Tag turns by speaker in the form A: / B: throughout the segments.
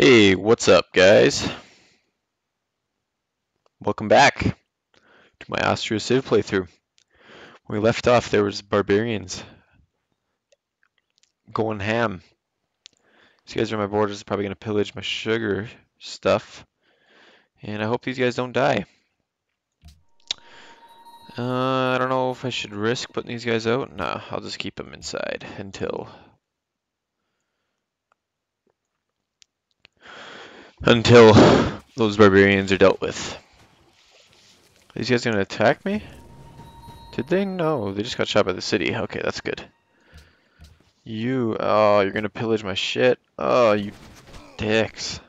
A: Hey, what's up, guys? Welcome back to my Austria Civ playthrough. When we left off, there was barbarians going ham. These guys are my borders, probably going to pillage my sugar stuff. And I hope these guys don't die. Uh, I don't know if I should risk putting these guys out. Nah, I'll just keep them inside until... Until those barbarians are dealt with. Are these guys gonna attack me? Did they? No, they just got shot by the city. Okay, that's good. You, oh, you're gonna pillage my shit. Oh, you dicks.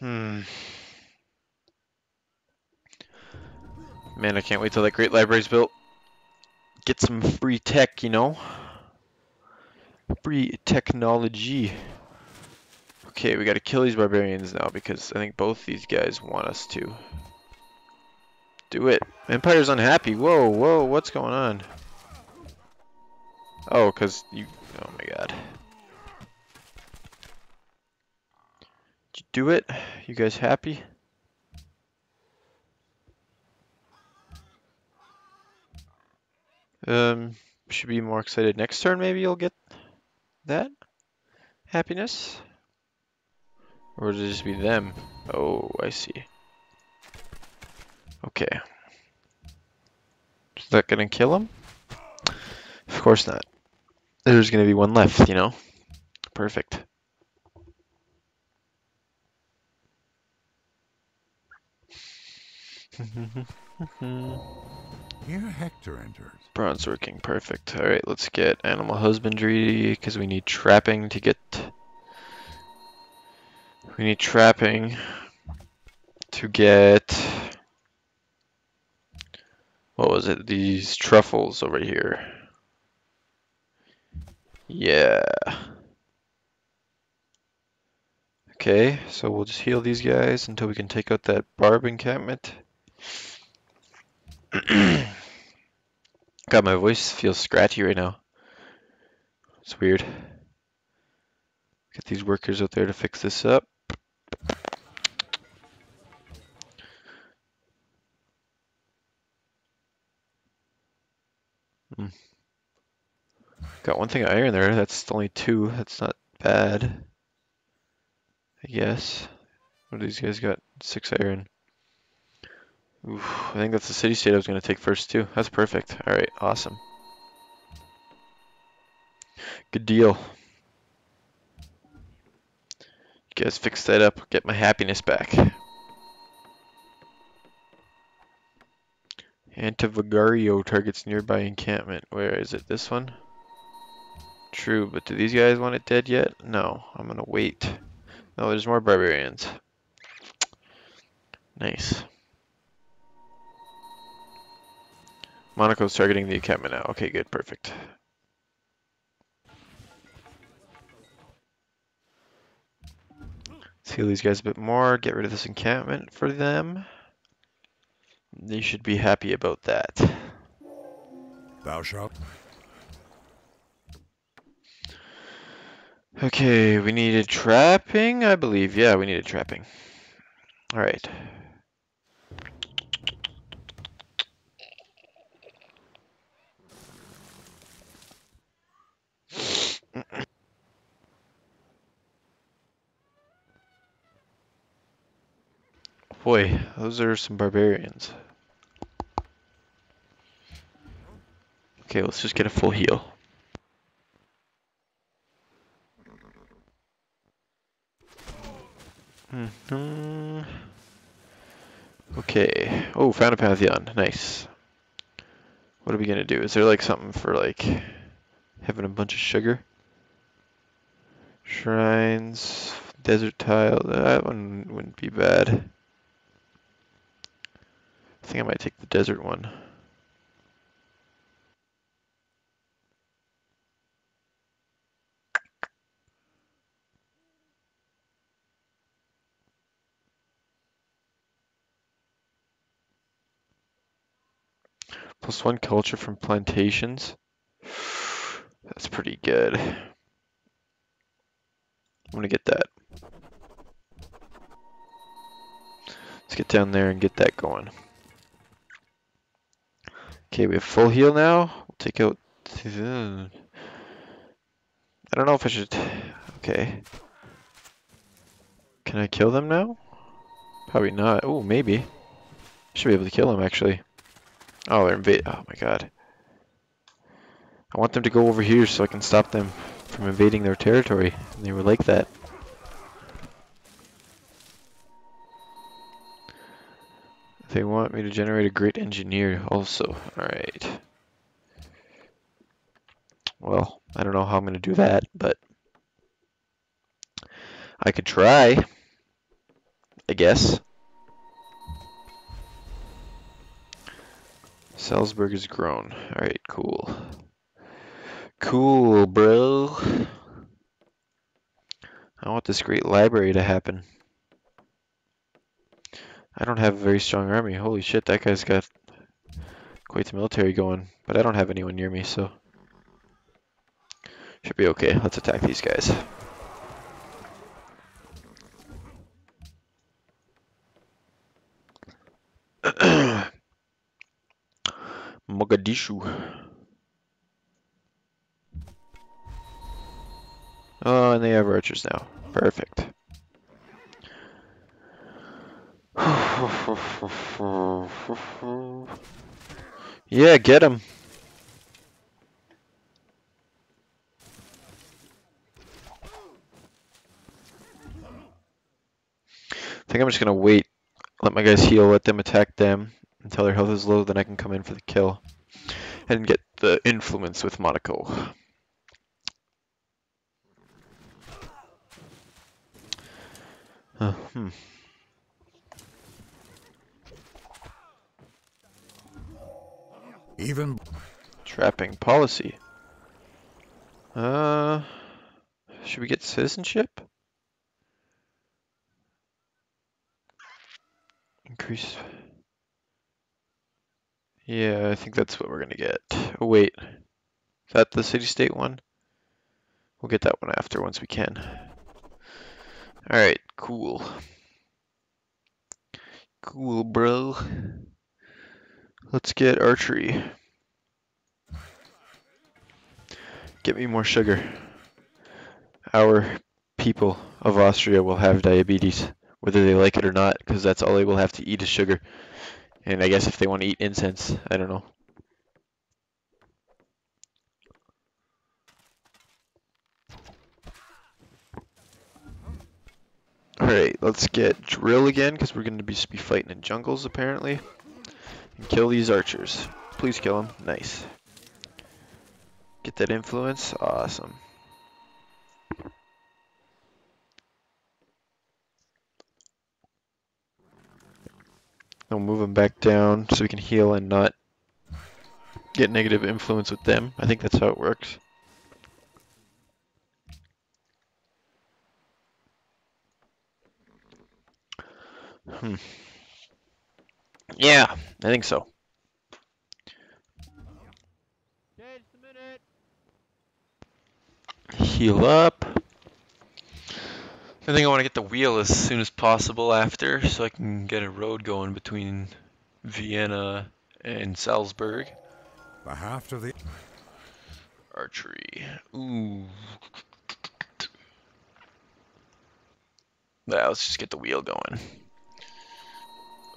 A: Hmm. Man, I can't wait till that great library's built. Get some free tech, you know? Free technology. Okay, we gotta kill these barbarians now because I think both these guys want us to. Do it. Empire's unhappy. Whoa, whoa, what's going on? Oh, because you... Oh my god. Did you do it? You guys happy? Um, should be more excited next turn maybe you'll get that happiness? Or would it just be them? Oh, I see. Okay. Is that gonna kill him? Of course not. There's gonna be one left, you know? Perfect.
B: Here Hector enters.
A: Bronze working, perfect. Alright, let's get animal husbandry, because we need trapping to get... We need trapping to get... What was it? These truffles over here. Yeah. Okay, so we'll just heal these guys until we can take out that barb encampment. God, my voice feels scratchy right now. It's weird. Get these workers out there to fix this up. Hmm. Got one thing of iron there. That's only two. That's not bad. I guess. What do these guys got? Six iron. Oof, I think that's the city state I was going to take first too. That's perfect. All right, awesome. Good deal. You guys fix that up, get my happiness back. Antananarivo targets nearby encampment. Where is it? This one? True, but do these guys want it dead yet? No, I'm gonna wait. No, there's more barbarians. Nice. Monaco's targeting the encampment now. Okay, good, perfect. Let's heal these guys a bit more, get rid of this encampment for them. They should be happy about that.
B: Thou shalt.
A: Okay, we needed trapping, I believe. Yeah, we needed trapping. Alright. Boy, those are some barbarians. Okay, let's just get a full heal. Mm -hmm. Okay. Oh, found a Pantheon. Nice. What are we gonna do? Is there like something for like having a bunch of sugar? Shrines, desert tile. That one wouldn't be bad. I think I might take the desert one. Plus one culture from plantations. That's pretty good. I'm gonna get that. Let's get down there and get that going. Okay, we have full heal now. We'll take out. Uh, I don't know if I should. Okay. Can I kill them now? Probably not. Oh, maybe. Should be able to kill them actually. Oh, they're invade. Oh my god. I want them to go over here so I can stop them from invading their territory. And they were like that. They want me to generate a great engineer also. Alright. Well, I don't know how I'm going to do that, but I could try. I guess. Salzburg is grown. Alright, cool. Cool, bro. I want this great library to happen. I don't have a very strong army. Holy shit, that guy's got quite the military going. But I don't have anyone near me, so... Should be okay. Let's attack these guys. Mogadishu. Oh, and they have archers now. Perfect. yeah, get him. I think I'm just gonna wait, let my guys heal, let them attack them until their health is low, then I can come in for the kill and get the influence with Monaco. Uh, hmm.
B: Even
A: Trapping policy. Uh, should we get citizenship? Increase. Yeah, I think that's what we're gonna get. Oh wait, is that the city-state one? We'll get that one after once we can. All right, cool. Cool, bro. Let's get archery. Get me more sugar. Our people of Austria will have diabetes, whether they like it or not, because that's all they will have to eat is sugar. And I guess if they want to eat incense, I don't know. Alright, let's get drill again, because we're going to be, be fighting in jungles, apparently. Kill these archers. Please kill them. Nice. Get that influence. Awesome. I'll move them back down so we can heal and not get negative influence with them. I think that's how it works. Hmm. Yeah, I think so. Heal up. I think I want to get the wheel as soon as possible after, so I can get a road going between Vienna and Salzburg.
B: the half of the
A: Archery. Ooh. Yeah, let's just get the wheel going.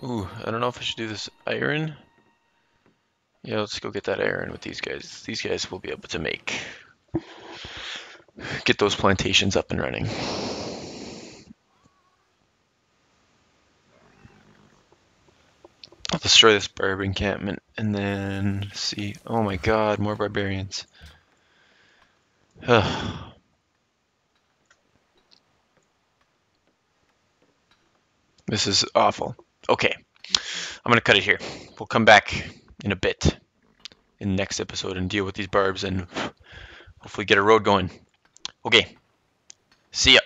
A: Ooh, I don't know if I should do this iron. Yeah, let's go get that iron with these guys. These guys will be able to make get those plantations up and running. I'll destroy this barb encampment and then see. Oh my god, more barbarians. Ugh. This is awful. Okay, I'm gonna cut it here. We'll come back in a bit in the next episode and deal with these barbs and hopefully get a road going. Okay, see ya.